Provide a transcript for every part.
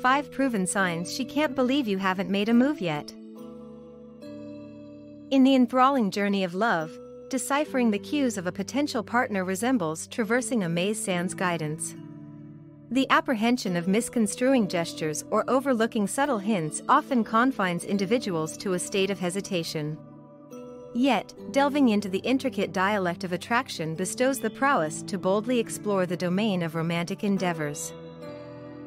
5 proven signs she can't believe you haven't made a move yet. In the enthralling journey of love, deciphering the cues of a potential partner resembles traversing a maze sans guidance. The apprehension of misconstruing gestures or overlooking subtle hints often confines individuals to a state of hesitation. Yet, delving into the intricate dialect of attraction bestows the prowess to boldly explore the domain of romantic endeavors.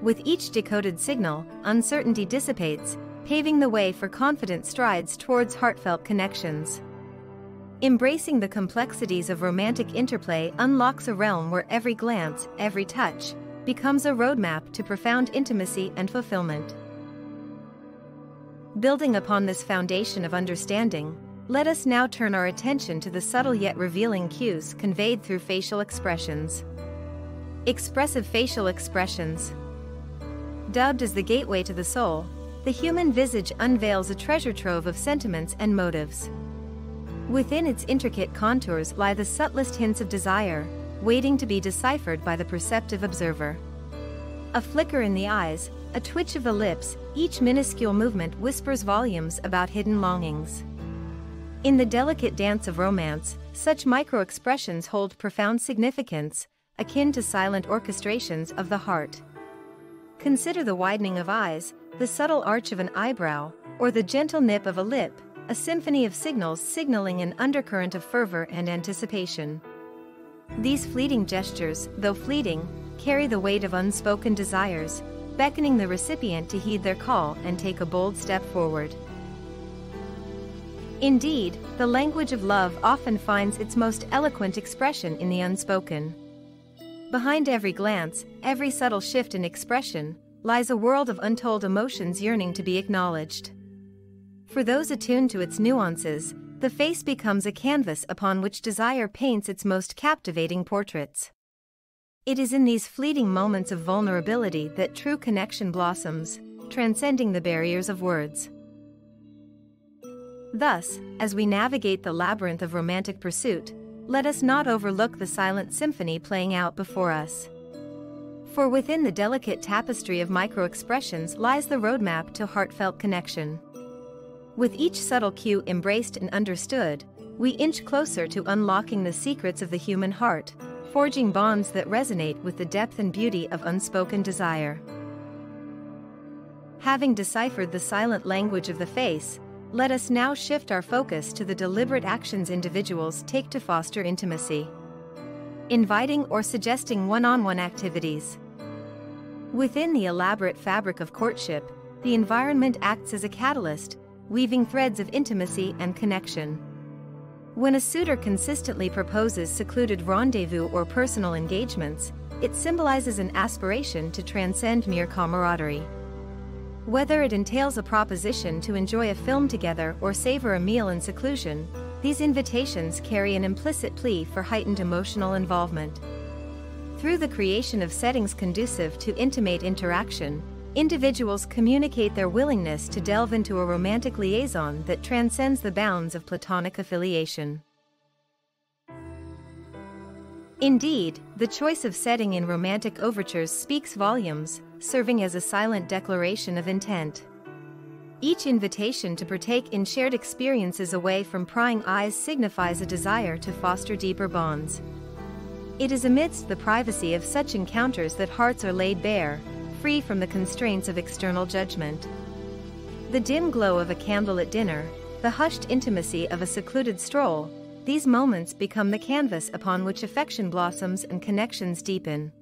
With each decoded signal, uncertainty dissipates, paving the way for confident strides towards heartfelt connections. Embracing the complexities of romantic interplay unlocks a realm where every glance, every touch, becomes a roadmap to profound intimacy and fulfillment. Building upon this foundation of understanding, let us now turn our attention to the subtle yet revealing cues conveyed through facial expressions. Expressive facial expressions. Dubbed as the gateway to the soul, the human visage unveils a treasure trove of sentiments and motives. Within its intricate contours lie the subtlest hints of desire, waiting to be deciphered by the perceptive observer. A flicker in the eyes, a twitch of the lips, each minuscule movement whispers volumes about hidden longings. In the delicate dance of romance, such micro-expressions hold profound significance, akin to silent orchestrations of the heart. Consider the widening of eyes, the subtle arch of an eyebrow, or the gentle nip of a lip, a symphony of signals signaling an undercurrent of fervor and anticipation. These fleeting gestures, though fleeting, carry the weight of unspoken desires, beckoning the recipient to heed their call and take a bold step forward. Indeed, the language of love often finds its most eloquent expression in the unspoken. Behind every glance, every subtle shift in expression, lies a world of untold emotions yearning to be acknowledged. For those attuned to its nuances, the face becomes a canvas upon which desire paints its most captivating portraits. It is in these fleeting moments of vulnerability that true connection blossoms, transcending the barriers of words. Thus, as we navigate the labyrinth of romantic pursuit, let us not overlook the silent symphony playing out before us. For within the delicate tapestry of micro-expressions lies the roadmap to heartfelt connection. With each subtle cue embraced and understood, we inch closer to unlocking the secrets of the human heart, forging bonds that resonate with the depth and beauty of unspoken desire. Having deciphered the silent language of the face, let us now shift our focus to the deliberate actions individuals take to foster intimacy. Inviting or suggesting one-on-one activities. Within the elaborate fabric of courtship, the environment acts as a catalyst, weaving threads of intimacy and connection. When a suitor consistently proposes secluded rendezvous or personal engagements, it symbolizes an aspiration to transcend mere camaraderie. Whether it entails a proposition to enjoy a film together or savor a meal in seclusion, these invitations carry an implicit plea for heightened emotional involvement. Through the creation of settings conducive to intimate interaction, individuals communicate their willingness to delve into a romantic liaison that transcends the bounds of platonic affiliation. Indeed, the choice of setting in romantic overtures speaks volumes, serving as a silent declaration of intent. Each invitation to partake in shared experiences away from prying eyes signifies a desire to foster deeper bonds. It is amidst the privacy of such encounters that hearts are laid bare, free from the constraints of external judgment. The dim glow of a candle at dinner, the hushed intimacy of a secluded stroll, these moments become the canvas upon which affection blossoms and connections deepen.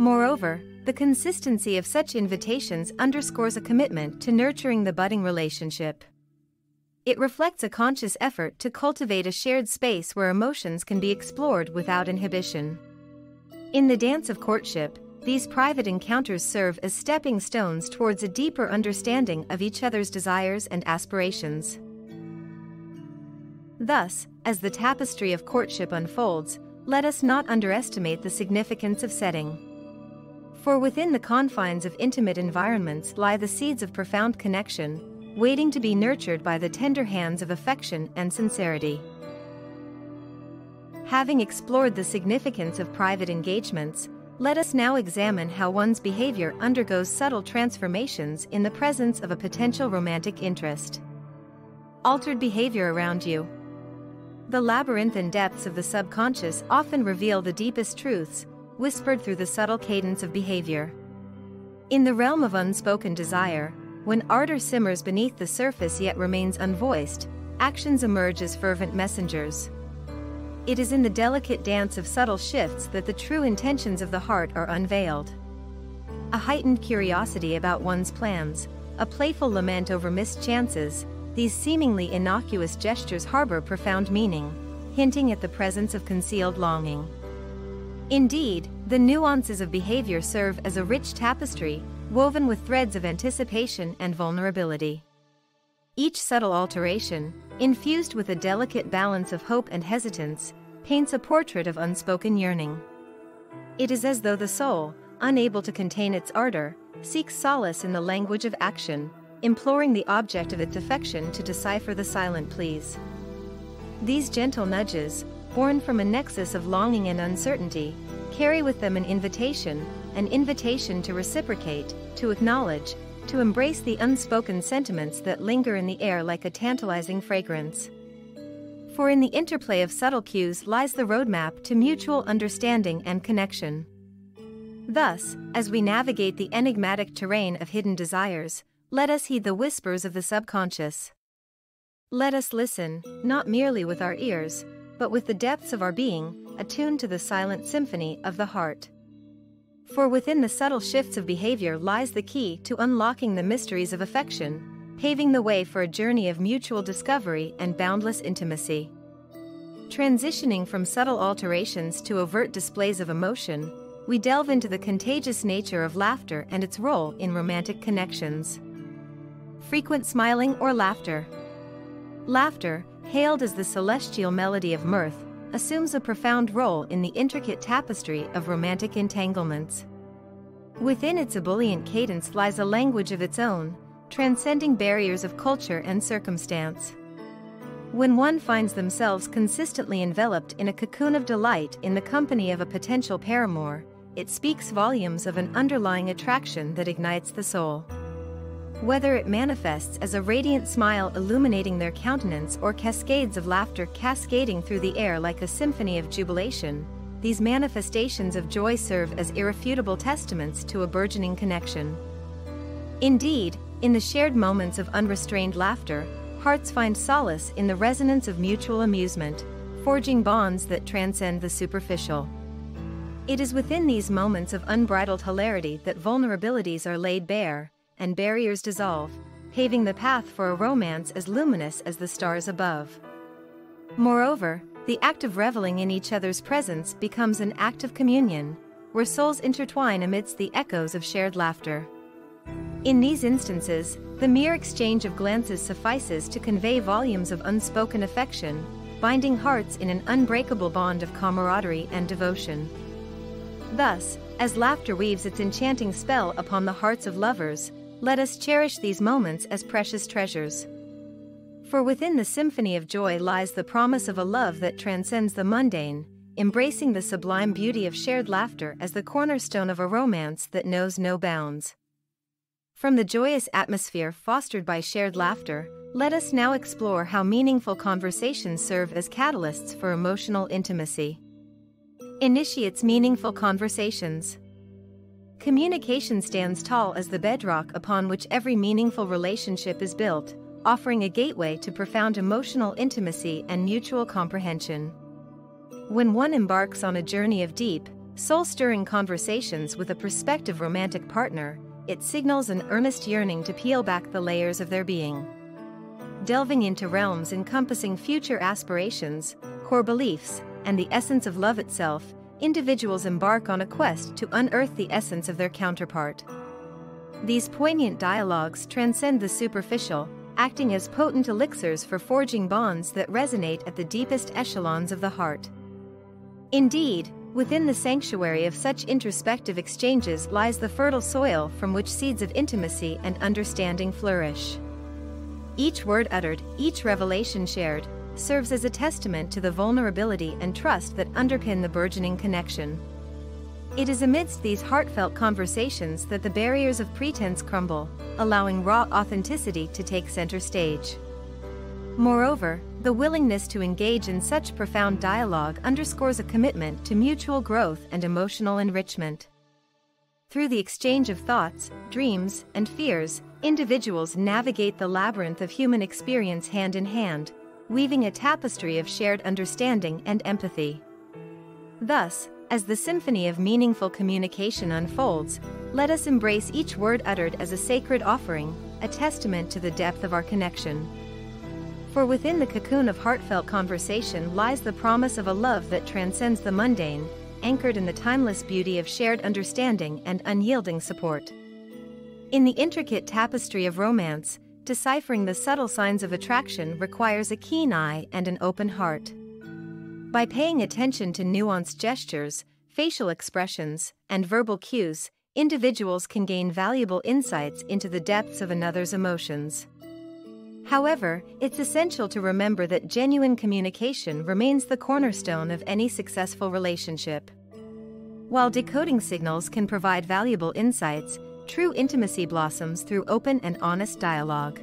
Moreover, the consistency of such invitations underscores a commitment to nurturing the budding relationship. It reflects a conscious effort to cultivate a shared space where emotions can be explored without inhibition. In the dance of courtship, these private encounters serve as stepping stones towards a deeper understanding of each other's desires and aspirations. Thus, as the tapestry of courtship unfolds, let us not underestimate the significance of setting. For within the confines of intimate environments lie the seeds of profound connection, waiting to be nurtured by the tender hands of affection and sincerity. Having explored the significance of private engagements, Let us now examine how one's behavior undergoes subtle transformations in the presence of a potential romantic interest. Altered behavior around you. The labyrinthine depths of the subconscious often reveal the deepest truths, whispered through the subtle cadence of behavior. In the realm of unspoken desire, when ardor simmers beneath the surface yet remains unvoiced, actions emerge as fervent messengers. It is in the delicate dance of subtle shifts that the true intentions of the heart are unveiled. A heightened curiosity about one's plans, a playful lament over missed chances, these seemingly innocuous gestures harbor profound meaning, hinting at the presence of concealed longing. Indeed, the nuances of behavior serve as a rich tapestry, woven with threads of anticipation and vulnerability. Each subtle alteration, infused with a delicate balance of hope and hesitance, paints a portrait of unspoken yearning. It is as though the soul, unable to contain its ardor, seeks solace in the language of action, imploring the object of its affection to decipher the silent pleas. These gentle nudges, born from a nexus of longing and uncertainty, carry with them an invitation, an invitation to reciprocate, to acknowledge, to embrace the unspoken sentiments that linger in the air like a tantalizing fragrance. For in the interplay of subtle cues lies the roadmap to mutual understanding and connection. Thus, as we navigate the enigmatic terrain of hidden desires, let us heed the whispers of the subconscious. Let us listen, not merely with our ears, but with the depths of our being, attuned to the silent symphony of the heart. For within the subtle shifts of behavior lies the key to unlocking the mysteries of affection, paving the way for a journey of mutual discovery and boundless intimacy. Transitioning from subtle alterations to overt displays of emotion, we delve into the contagious nature of laughter and its role in romantic connections. Frequent smiling or laughter. Laughter, hailed as the celestial melody of mirth, assumes a profound role in the intricate tapestry of romantic entanglements. Within its ebullient cadence lies a language of its own, transcending barriers of culture and circumstance. When one finds themselves consistently enveloped in a cocoon of delight in the company of a potential paramour, it speaks volumes of an underlying attraction that ignites the soul. Whether it manifests as a radiant smile illuminating their countenance or cascades of laughter cascading through the air like a symphony of jubilation, these manifestations of joy serve as irrefutable testaments to a burgeoning connection. Indeed, in the shared moments of unrestrained laughter, hearts find solace in the resonance of mutual amusement, forging bonds that transcend the superficial. It is within these moments of unbridled hilarity that vulnerabilities are laid bare, and barriers dissolve, paving the path for a romance as luminous as the stars above. Moreover, the act of reveling in each other's presence becomes an act of communion, where souls intertwine amidst the echoes of shared laughter. In these instances, the mere exchange of glances suffices to convey volumes of unspoken affection, binding hearts in an unbreakable bond of camaraderie and devotion. Thus, as laughter weaves its enchanting spell upon the hearts of lovers, let us cherish these moments as precious treasures. For within the symphony of joy lies the promise of a love that transcends the mundane, embracing the sublime beauty of shared laughter as the cornerstone of a romance that knows no bounds. From the joyous atmosphere fostered by shared laughter, let us now explore how meaningful conversations serve as catalysts for emotional intimacy. Initiates meaningful conversations. Communication stands tall as the bedrock upon which every meaningful relationship is built, offering a gateway to profound emotional intimacy and mutual comprehension. When one embarks on a journey of deep, soul stirring conversations with a prospective romantic partner, it signals an earnest yearning to peel back the layers of their being. Delving into realms encompassing future aspirations, core beliefs, and the essence of love itself, individuals embark on a quest to unearth the essence of their counterpart. These poignant dialogues transcend the superficial, acting as potent elixirs for forging bonds that resonate at the deepest echelons of the heart. Indeed, within the sanctuary of such introspective exchanges lies the fertile soil from which seeds of intimacy and understanding flourish. Each word uttered, each revelation shared, serves as a testament to the vulnerability and trust that underpin the burgeoning connection. It is amidst these heartfelt conversations that the barriers of pretense crumble, allowing raw authenticity to take center stage. Moreover, the willingness to engage in such profound dialogue underscores a commitment to mutual growth and emotional enrichment. Through the exchange of thoughts, dreams, and fears, individuals navigate the labyrinth of human experience hand in hand, weaving a tapestry of shared understanding and empathy. Thus, as the symphony of meaningful communication unfolds, let us embrace each word uttered as a sacred offering, a testament to the depth of our connection. For within the cocoon of heartfelt conversation lies the promise of a love that transcends the mundane, anchored in the timeless beauty of shared understanding and unyielding support. In the intricate tapestry of romance, deciphering the subtle signs of attraction requires a keen eye and an open heart. By paying attention to nuanced gestures, facial expressions, and verbal cues, individuals can gain valuable insights into the depths of another's emotions. However, it's essential to remember that genuine communication remains the cornerstone of any successful relationship. While decoding signals can provide valuable insights, true intimacy blossoms through open and honest dialogue.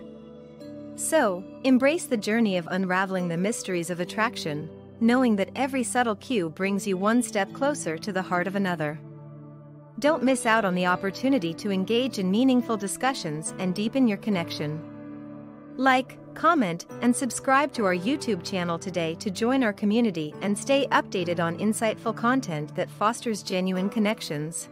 So, embrace the journey of unraveling the mysteries of attraction, knowing that every subtle cue brings you one step closer to the heart of another. Don't miss out on the opportunity to engage in meaningful discussions and deepen your connection. Like, comment, and subscribe to our YouTube channel today to join our community and stay updated on insightful content that fosters genuine connections.